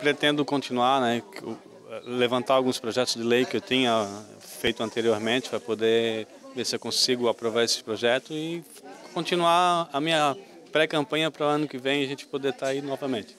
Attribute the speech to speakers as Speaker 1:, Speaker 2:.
Speaker 1: pretendo continuar, né, eh, levantar alguns projetos de lei que eu tinha feito anteriormente para poder ver se eu consigo aprovar esse projeto e continuar a minha pré-campanha para o ano que vem a gente poder estar aí novamente.